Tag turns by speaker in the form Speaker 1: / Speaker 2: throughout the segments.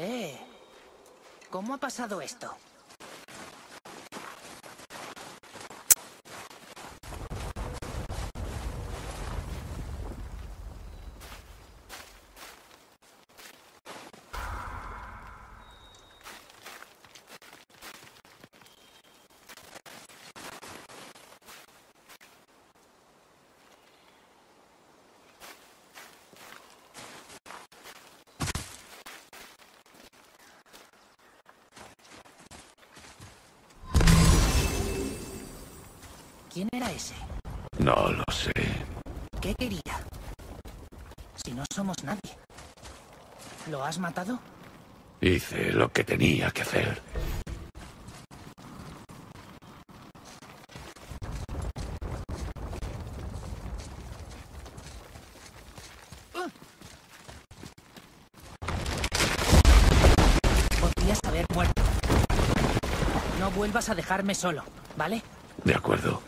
Speaker 1: Eh, ¿cómo ha pasado esto? ¿Quién era ese?
Speaker 2: No lo sé.
Speaker 1: ¿Qué quería? Si no somos nadie. ¿Lo has matado?
Speaker 2: Hice lo que tenía que hacer.
Speaker 1: Podrías haber muerto. No vuelvas a dejarme solo, ¿vale?
Speaker 2: De acuerdo.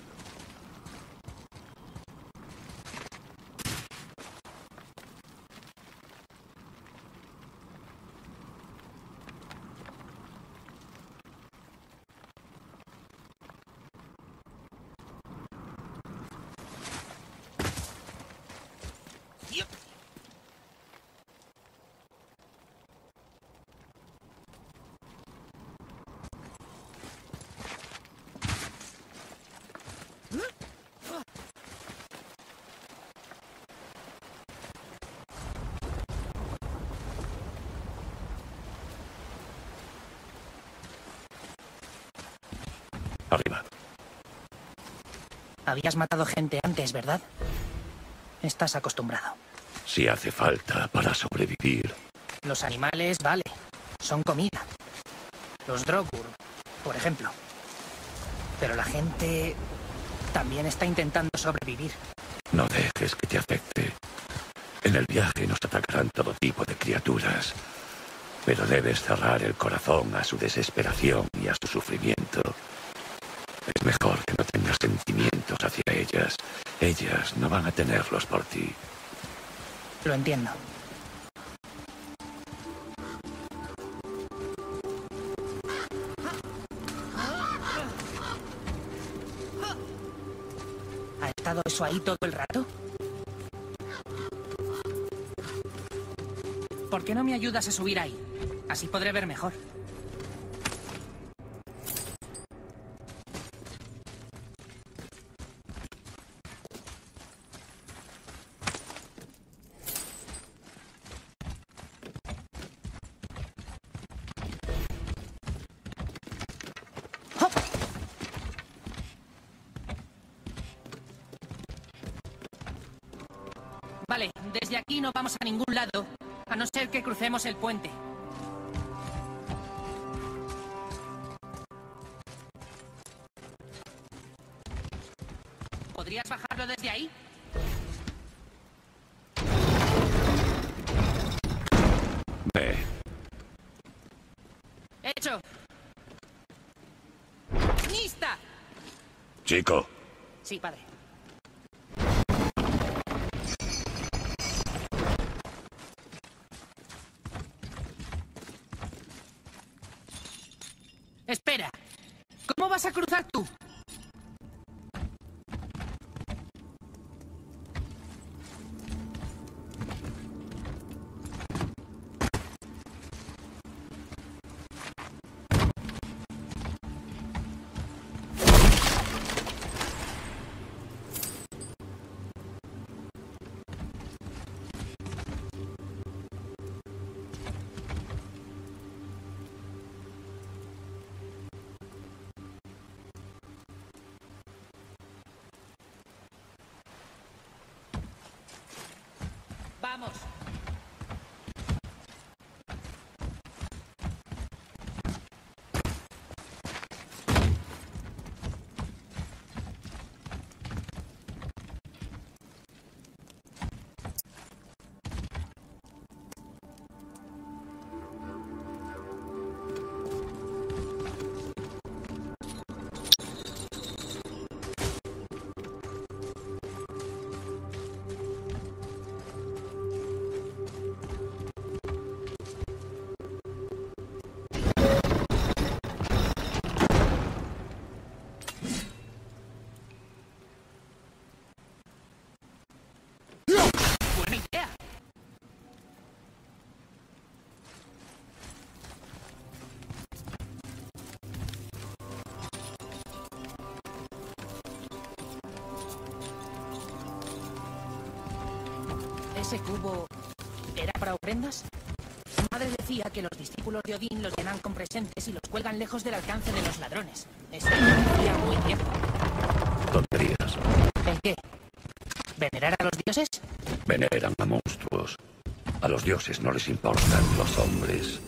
Speaker 2: Arriba.
Speaker 1: Habías matado gente antes, ¿verdad? Estás acostumbrado.
Speaker 2: Si hace falta para sobrevivir.
Speaker 1: Los animales, vale, son comida. Los Drogur, por ejemplo. Pero la gente también está intentando sobrevivir.
Speaker 2: No dejes que te afecte. En el viaje nos atacarán todo tipo de criaturas. Pero debes cerrar el corazón a su desesperación y a su sufrimiento. Van a tenerlos por ti.
Speaker 1: Lo entiendo. ¿Ha estado eso ahí todo el rato? ¿Por qué no me ayudas a subir ahí? Así podré ver mejor. Desde aquí no vamos a ningún lado, a no ser que crucemos el puente. ¿Podrías bajarlo desde ahí?
Speaker 2: Ve,
Speaker 1: ¡Hecho! ¡Lista!
Speaker 2: chico.
Speaker 1: Sí, padre. Espera. ¿Cómo vas a cruzar Vamos. ¿Ese cubo era para ofrendas? Mi madre decía que los discípulos de Odín los llenan con presentes y los cuelgan lejos del alcance de los ladrones. Eso parecía muy cierto.
Speaker 2: Tonterías.
Speaker 1: ¿El qué? ¿Venerar a los dioses?
Speaker 2: Veneran a monstruos. A los dioses no les importan los hombres.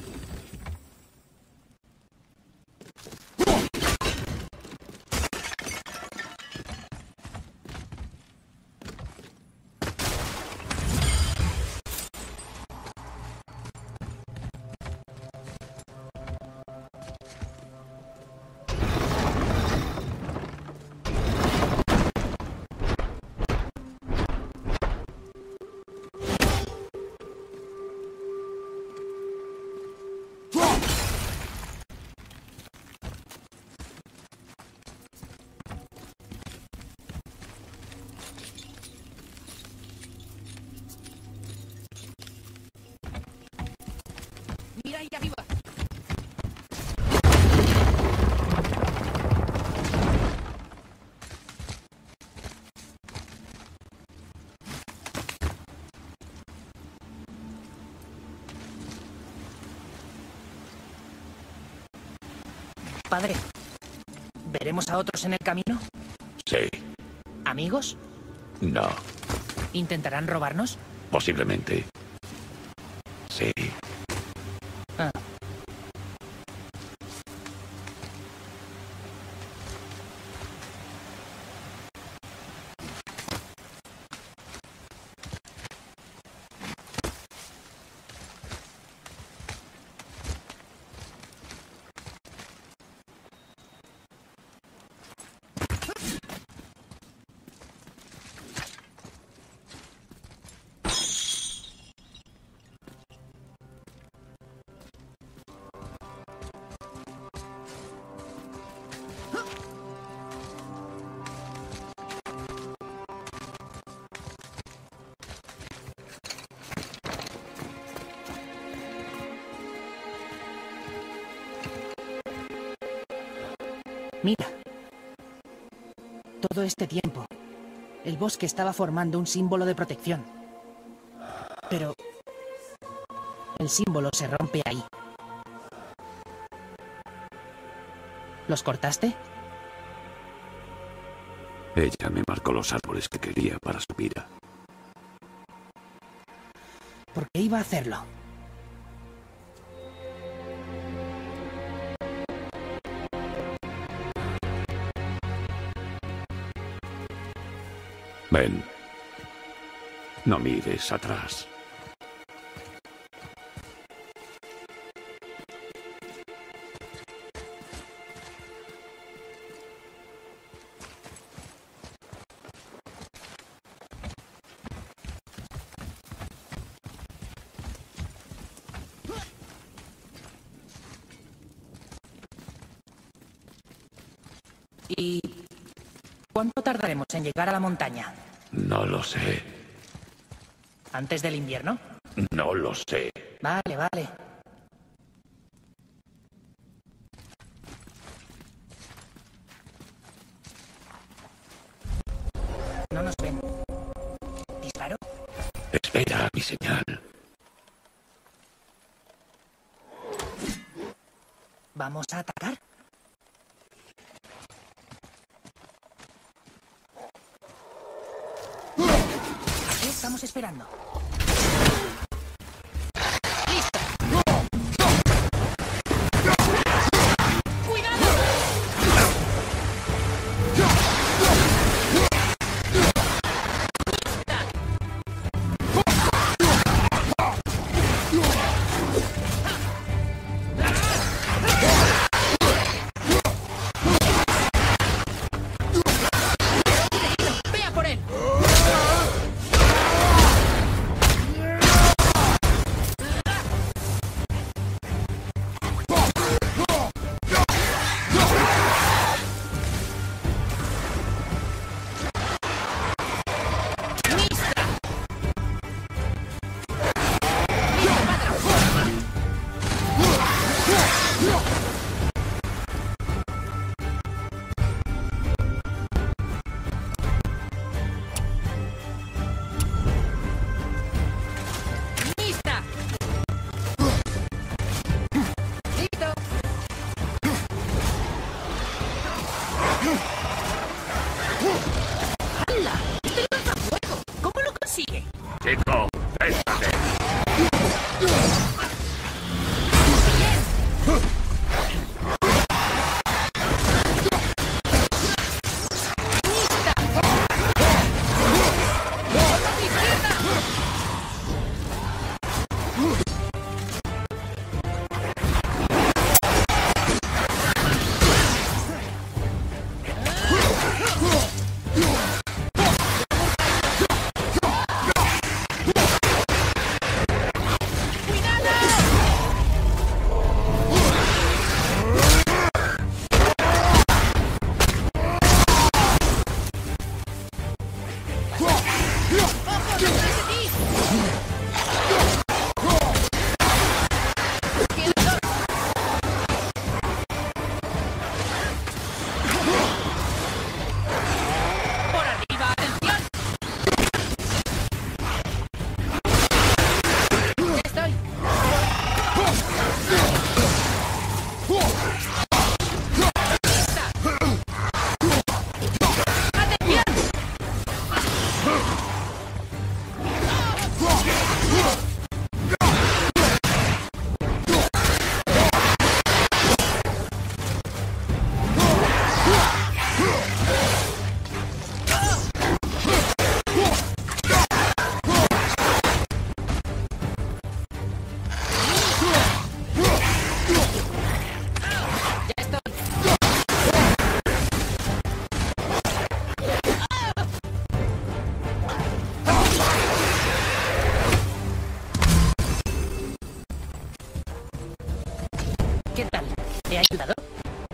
Speaker 1: ¿Veremos a otros en el camino?
Speaker 2: Sí.
Speaker 1: ¿Amigos?
Speaker 2: No.
Speaker 1: ¿Intentarán robarnos?
Speaker 2: Posiblemente.
Speaker 1: Mira. Todo este tiempo, el bosque estaba formando un símbolo de protección. Pero el símbolo se rompe ahí. ¿Los cortaste?
Speaker 2: Ella me marcó los árboles que quería para su vida.
Speaker 1: ¿Por qué iba a hacerlo?
Speaker 2: Ven. No mires atrás.
Speaker 1: ¿Y cuánto tardaremos en llegar a la montaña?
Speaker 2: No lo sé.
Speaker 1: ¿Antes del invierno?
Speaker 2: No lo sé.
Speaker 1: Vale, vale. 战呢？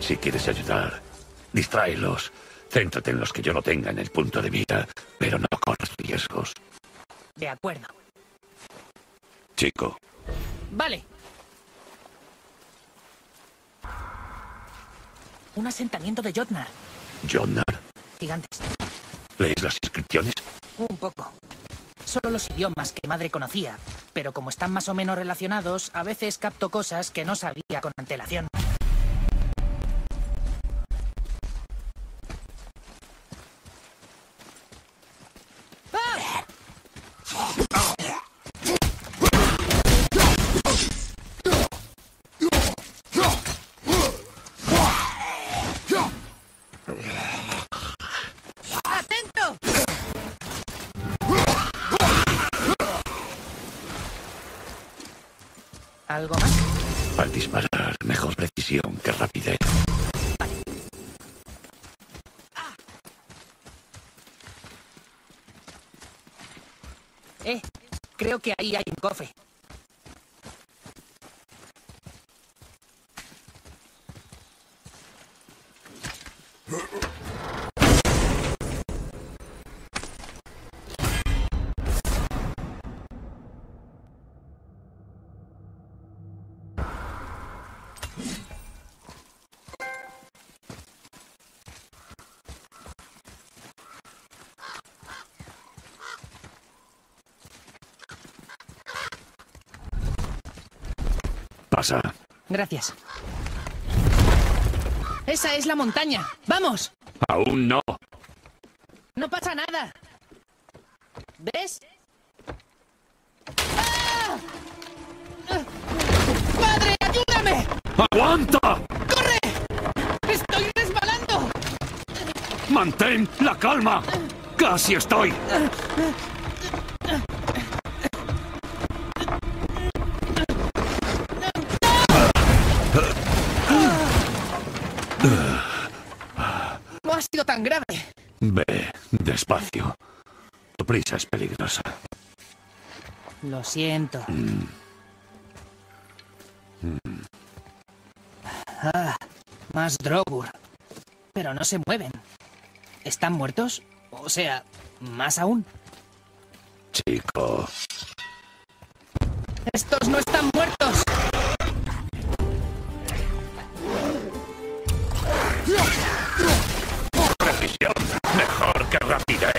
Speaker 2: Si quieres ayudar, distráelos. Céntrate en los que yo no tenga en el punto de mira, pero no corras riesgos.
Speaker 1: De acuerdo.
Speaker 2: Chico,
Speaker 1: Vale. Un asentamiento de Jotnar.
Speaker 2: Jonar,
Speaker 1: Gigantes.
Speaker 2: ¿lees las inscripciones?
Speaker 1: Un poco. Solo los idiomas que madre conocía, pero como están más o menos relacionados, a veces capto cosas que no sabía con antelación.
Speaker 2: Que
Speaker 1: ahí hay un cofre.
Speaker 2: Pasa.
Speaker 1: Gracias. Esa es la montaña. ¡Vamos!
Speaker 2: Aún no.
Speaker 1: No pasa nada. ¿Ves? ¡Ah! ¡Ah! ¡Padre, ayúdame!
Speaker 2: ¡Aguanta!
Speaker 1: ¡Corre! ¡Estoy resbalando!
Speaker 2: ¡Mantén la calma! ¡Casi estoy!
Speaker 1: Sido tan grave.
Speaker 2: Ve, despacio. Tu prisa es peligrosa.
Speaker 1: Lo siento. Ah, más Drogur. Pero no se mueven. ¿Están muertos? O sea, más aún.
Speaker 2: Chico,
Speaker 1: ¡Estos no están muertos!
Speaker 2: Mejor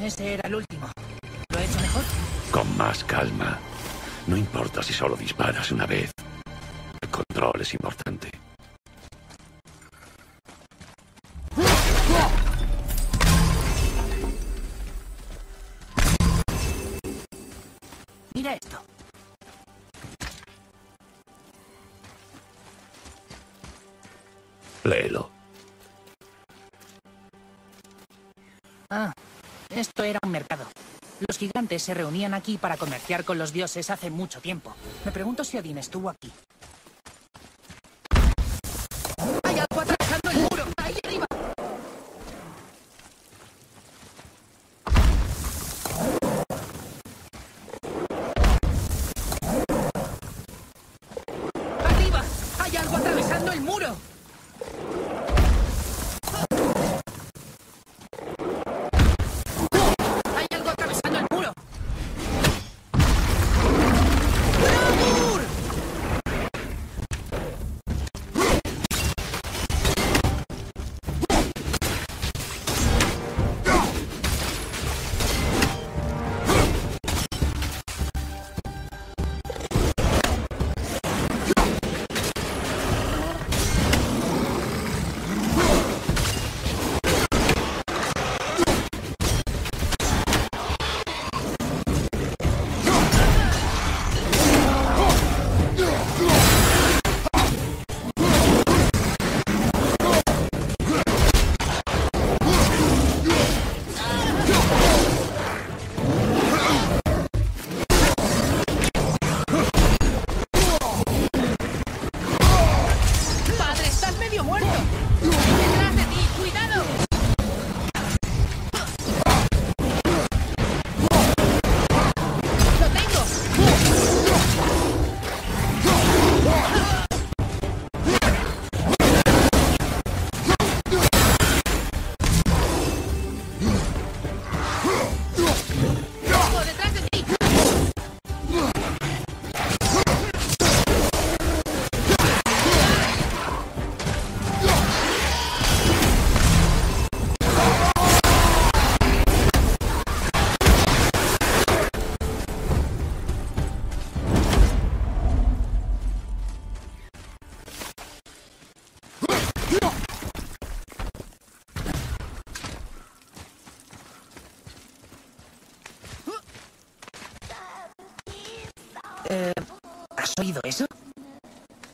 Speaker 3: Ese era el último. ¿Lo he hecho mejor?
Speaker 2: Con más calma. No importa si solo disparas una vez. El control es importante.
Speaker 3: Se reunían aquí para comerciar con los dioses hace mucho tiempo. Me pregunto si Odín estuvo aquí.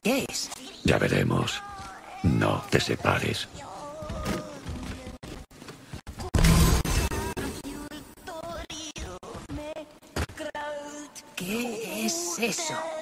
Speaker 3: ¿Qué es?
Speaker 2: Ya veremos. No te separes.
Speaker 3: ¿Qué es eso?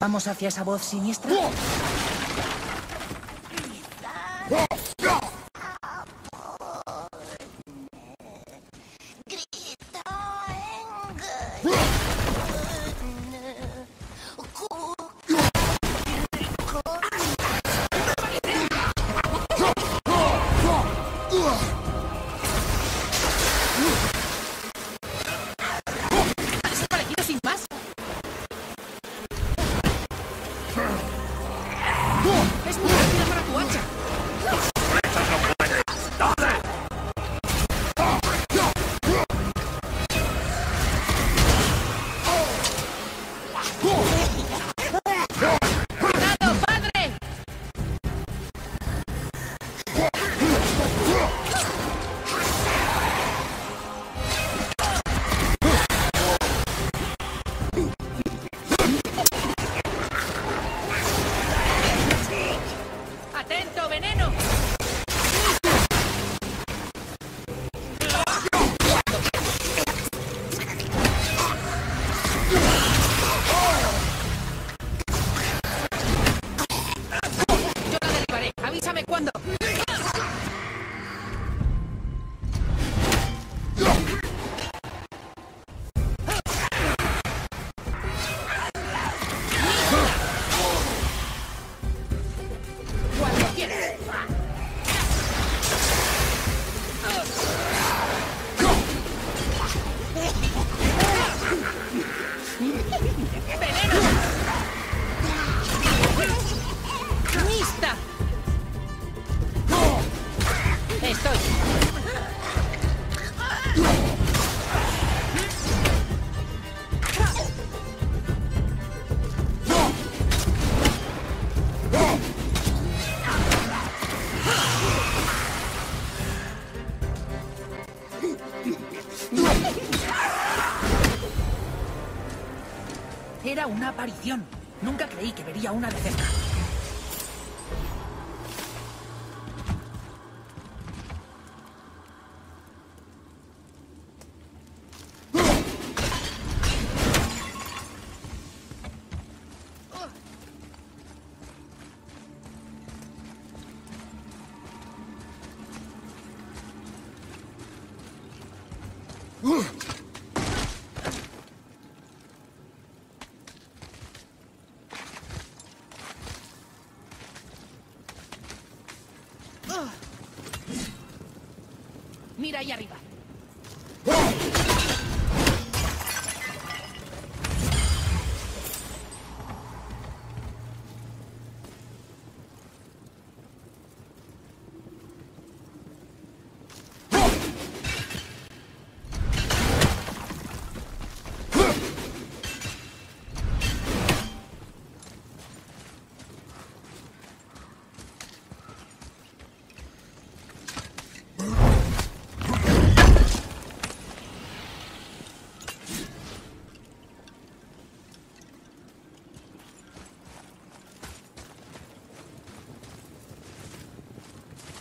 Speaker 3: ¿Vamos hacia esa voz siniestra? ¿Ha
Speaker 1: Era una aparición. Nunca creí que vería una de cerca.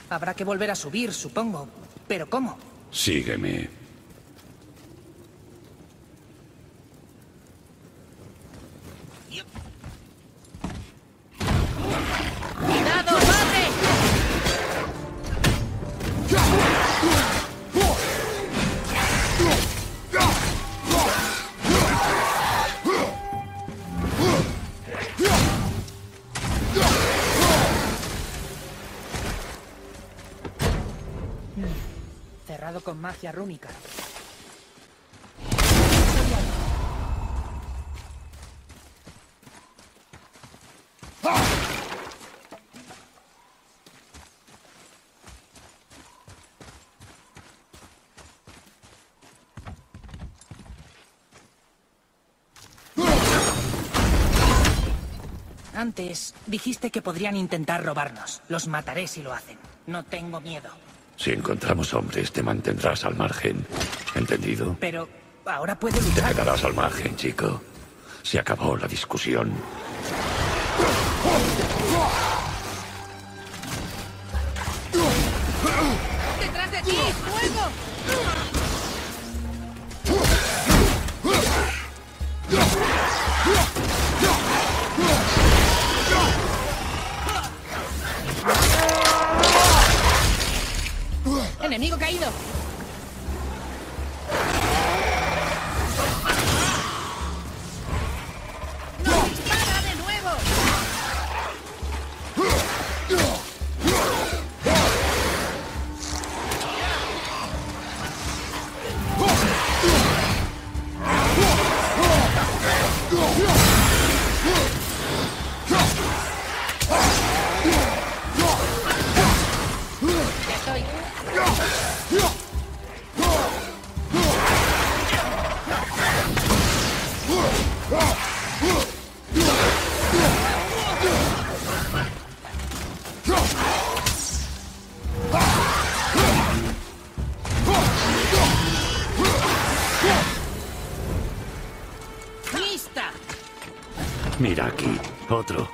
Speaker 1: Habrá que volver a subir, supongo. ¿Pero cómo?
Speaker 2: Sígueme.
Speaker 1: Magia rúnica. Antes dijiste que podrían intentar robarnos. Los mataré si lo hacen. No tengo miedo.
Speaker 2: Si encontramos hombres, te mantendrás al margen. ¿Entendido?
Speaker 1: Pero ahora puedo
Speaker 2: Te
Speaker 1: luchar.
Speaker 2: quedarás al margen, chico. Se acabó la discusión.
Speaker 1: ¡Detrás de ti! ¡Fuego! ¡Enemigo caído!
Speaker 2: Otro.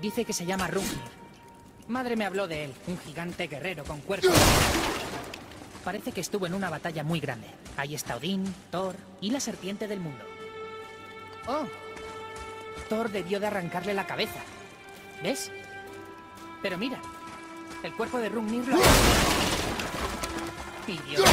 Speaker 1: Dice que se llama Rungnir. Madre me habló de él, un gigante guerrero con cuerpo. Parece que estuvo en una batalla muy grande. Ahí está Odín, Thor y la serpiente del mundo. Oh, Thor debió de arrancarle la cabeza. ¿Ves? Pero mira, el cuerpo de Rungnir lo... Idiota.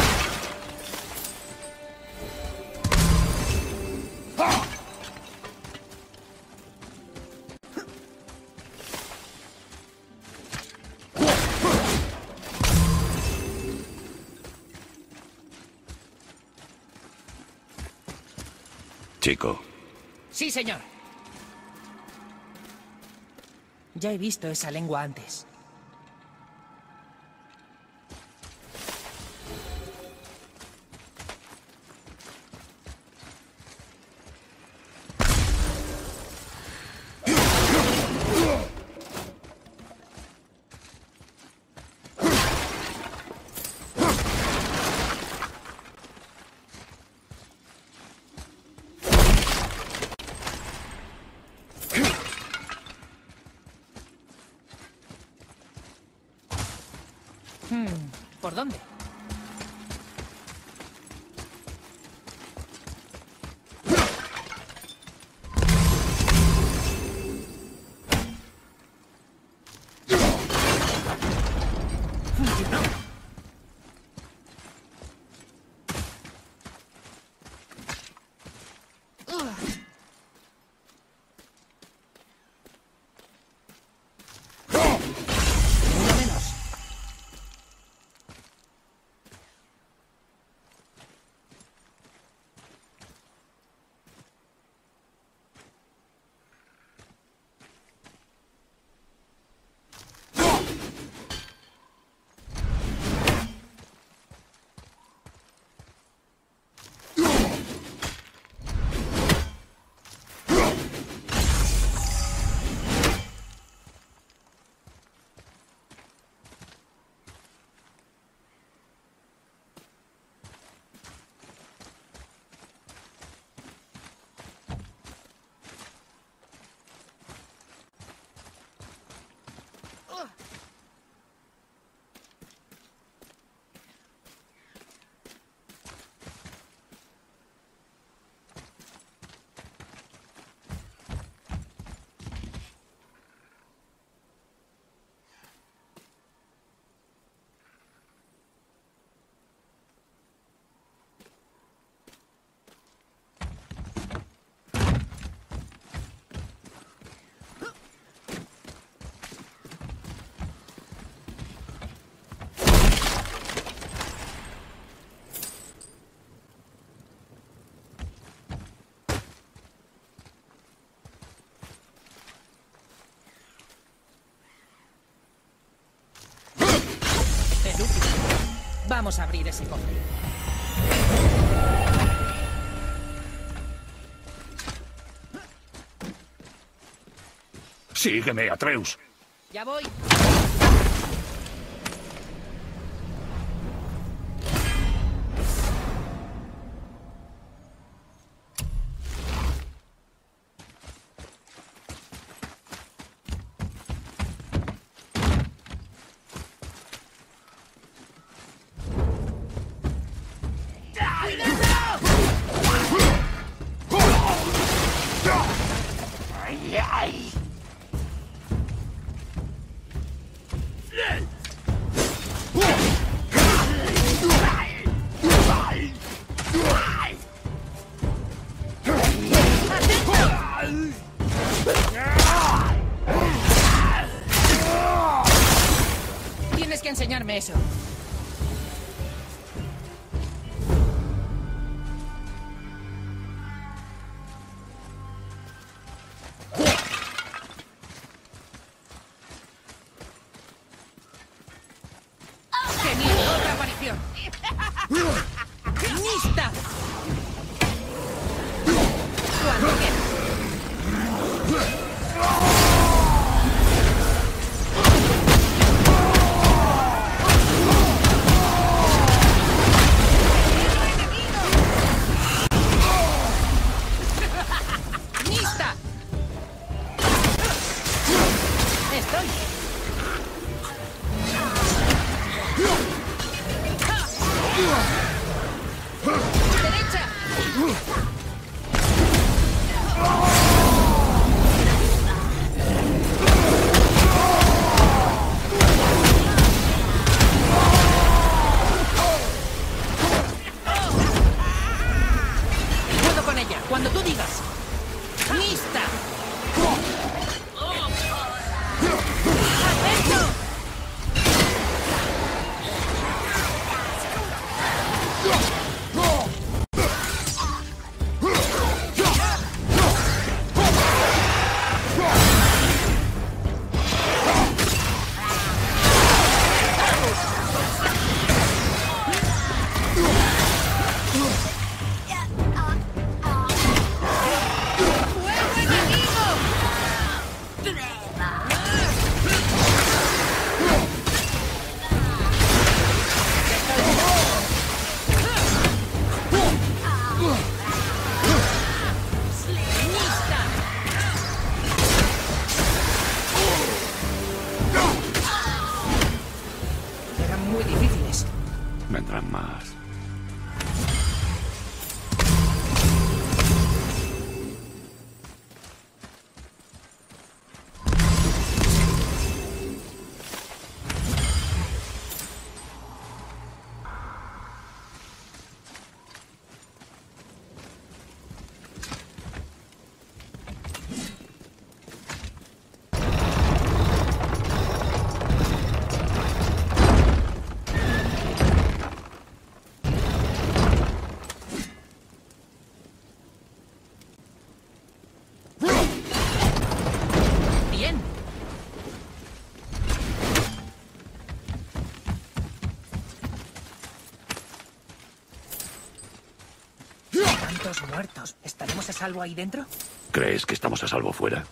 Speaker 2: Chico,
Speaker 1: Sí, señor. Ya he visto esa lengua antes. Vamos a abrir ese cofre.
Speaker 2: Sígueme, Atreus.
Speaker 1: Ya voy. vendrán
Speaker 2: más.
Speaker 1: Muertos. ¿Estaremos a salvo ahí dentro?
Speaker 2: ¿Crees que estamos a salvo fuera?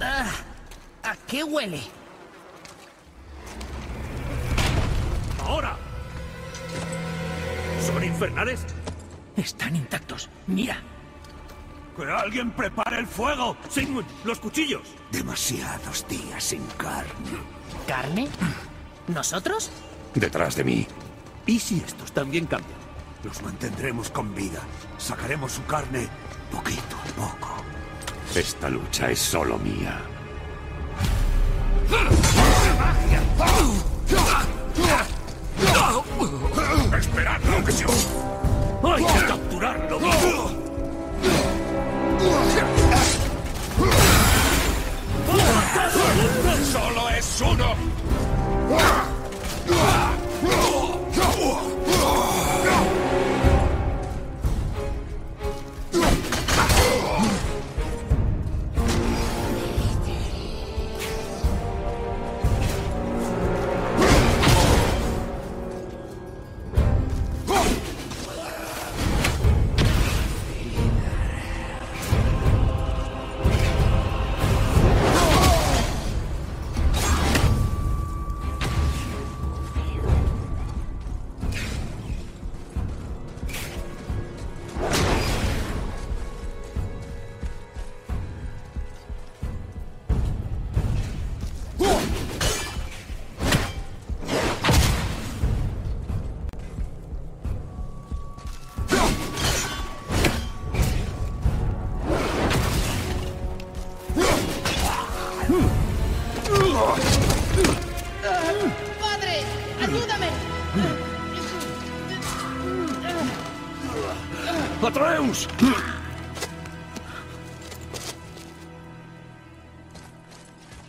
Speaker 1: Ah, ¿A qué huele?
Speaker 4: ¡Ahora! ¿Son infernales?
Speaker 1: Están intactos. Mira.
Speaker 4: ¡Que alguien prepare el fuego! ¡Sigmund, los cuchillos!
Speaker 5: Demasiados días sin carne.
Speaker 1: ¿Carne? ¿Nosotros?
Speaker 2: Detrás de mí.
Speaker 4: ¿Y si estos también cambian?
Speaker 5: Los mantendremos con vida. Sacaremos su carne poquito a poco.
Speaker 2: Esta lucha es solo mía. ¡Esperad, Luxio!
Speaker 4: ¡Hay que capturarlo!
Speaker 2: ¡Solo es uno!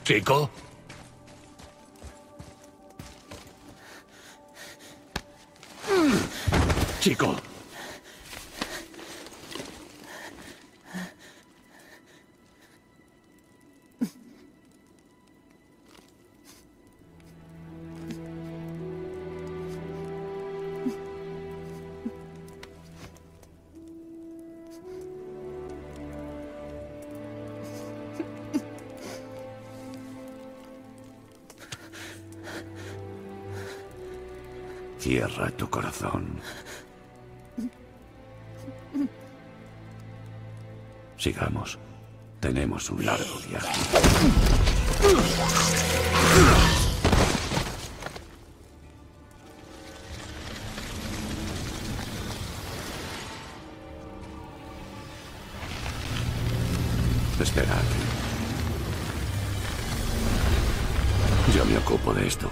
Speaker 2: Chico. Cierra tu corazón. Sigamos. Tenemos un largo viaje. Espera. Yo me ocupo de esto.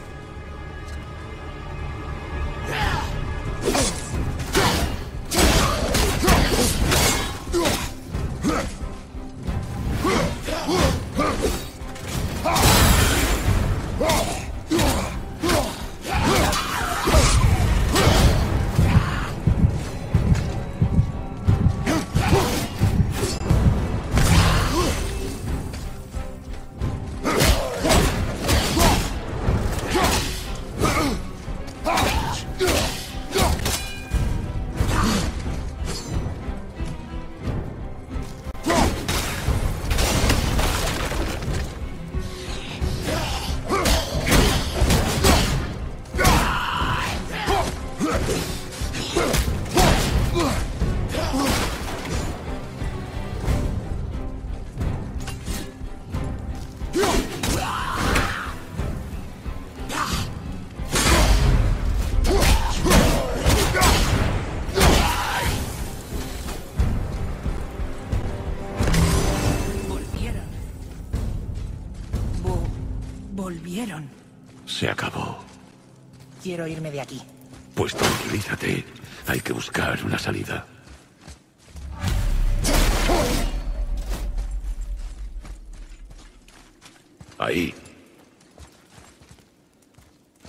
Speaker 1: Murieron.
Speaker 2: Se acabó.
Speaker 1: Quiero irme de aquí.
Speaker 2: Pues tranquilízate. Hay que buscar una salida. Ahí.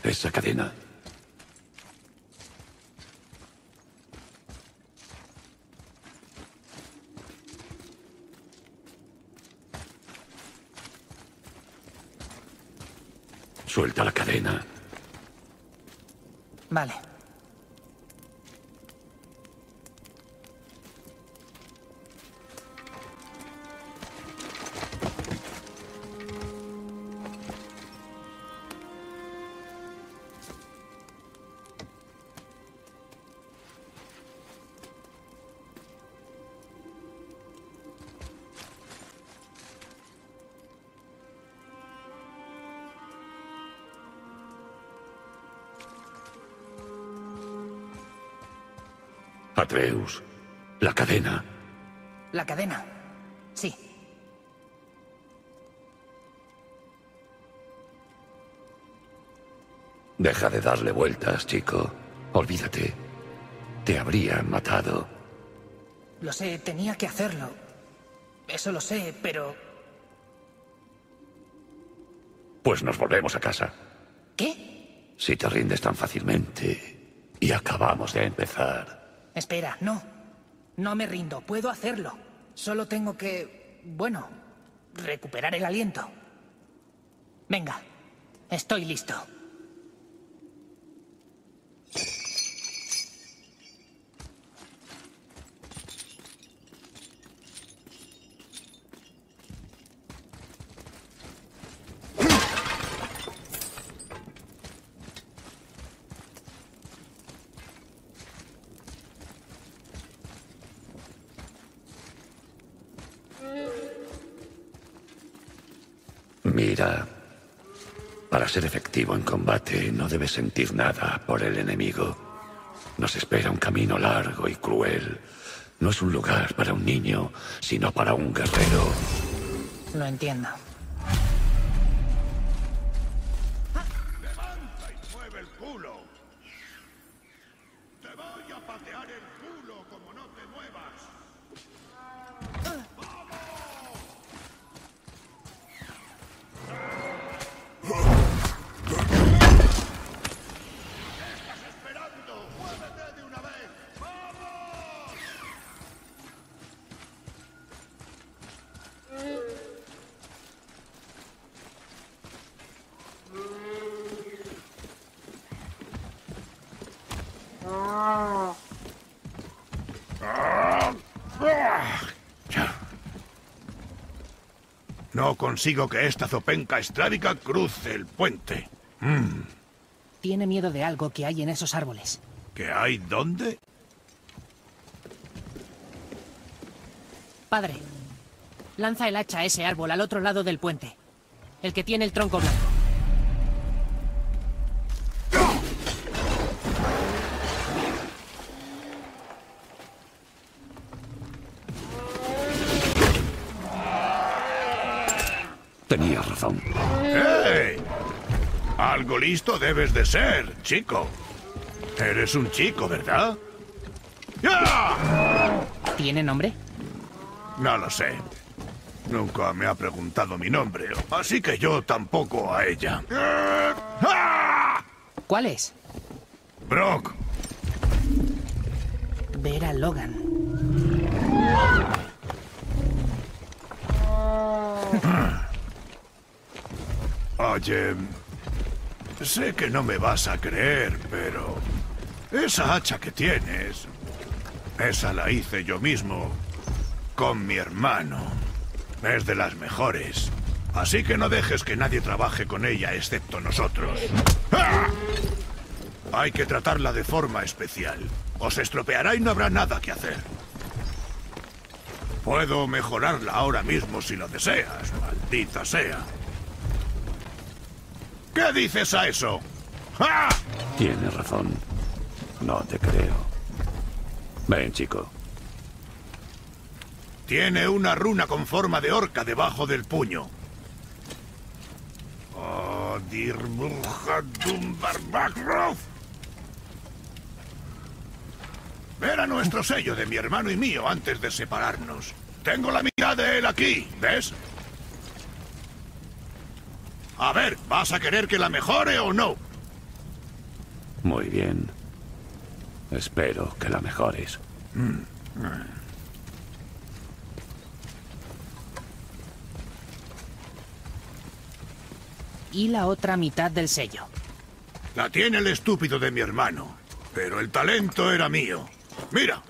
Speaker 2: Esa cadena. Suelta la cadena.
Speaker 1: Vale.
Speaker 2: La cadena.
Speaker 1: La cadena. Sí.
Speaker 2: Deja de darle vueltas, chico. Olvídate. Te habrían matado.
Speaker 1: Lo sé, tenía que hacerlo. Eso lo sé, pero...
Speaker 2: Pues nos volvemos a casa.
Speaker 1: ¿Qué?
Speaker 2: Si te rindes tan fácilmente. Y acabamos de empezar.
Speaker 1: Espera, no. No me rindo, puedo hacerlo. Solo tengo que... Bueno, recuperar el aliento. Venga, estoy listo.
Speaker 2: Mira, para ser efectivo en combate no debes sentir nada por el enemigo. Nos espera un camino largo y cruel. No es un lugar para un niño, sino para un guerrero.
Speaker 1: Lo entiendo.
Speaker 5: No consigo que esta zopenca estrábica cruce el puente.
Speaker 1: Tiene miedo de algo que hay en esos árboles.
Speaker 5: ¿Qué hay dónde?
Speaker 1: Padre, lanza el hacha a ese árbol al otro lado del puente. El que tiene el tronco blanco.
Speaker 5: Listo debes de ser, chico. Eres un chico, ¿verdad? ¡Ya!
Speaker 1: ¿Tiene nombre?
Speaker 5: No lo sé. Nunca me ha preguntado mi nombre, así que yo tampoco a ella.
Speaker 1: ¿Cuál es?
Speaker 5: Brock,
Speaker 1: Vera Logan.
Speaker 5: oye, sé que no me vas a creer, pero esa hacha que tienes, esa la hice yo mismo con mi hermano. Es de las mejores. Así que no dejes que nadie trabaje con ella excepto nosotros. ¡Ah! Hay que tratarla de forma especial. O se estropeará y no habrá nada que hacer. Puedo mejorarla ahora mismo si lo deseas, maldita sea. ¿Qué dices a eso? ¡Ah!
Speaker 2: Tienes razón. No te creo. Ven, chico.
Speaker 5: Tiene una runa con forma de horca debajo del puño. Oh, Barbakrov. Era nuestro sello de mi hermano y mío antes de separarnos. Tengo la mitad de él aquí, ¿ves? A ver, ¿vas a querer que la mejore o no?
Speaker 2: Muy bien. Espero que la mejores.
Speaker 1: Y la otra mitad del sello.
Speaker 5: La tiene el estúpido de mi hermano, pero el talento era mío. Mira.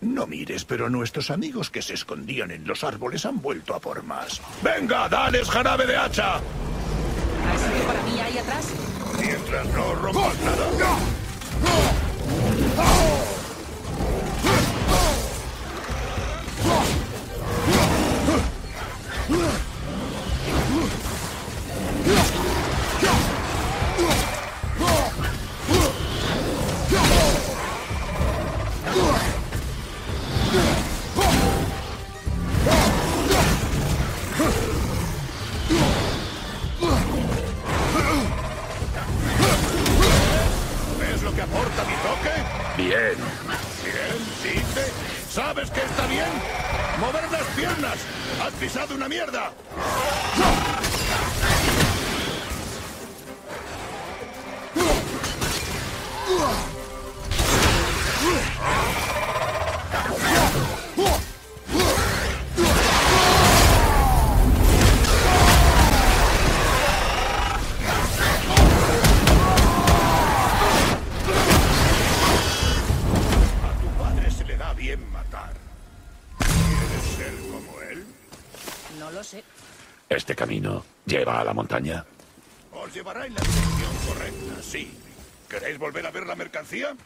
Speaker 5: No mires, pero nuestros amigos que se escondían en los árboles han vuelto a por más. ¡Venga, dales jarabe de hacha!
Speaker 1: ¿Hay sitio para mí ahí atrás?
Speaker 5: Mientras no rompas nada. ¿Ves
Speaker 2: camino lleva a la montaña.
Speaker 5: Os llevará en la dirección correcta, sí. ¿Queréis volver a ver la mercancía?